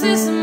this is